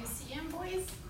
you see him, boys?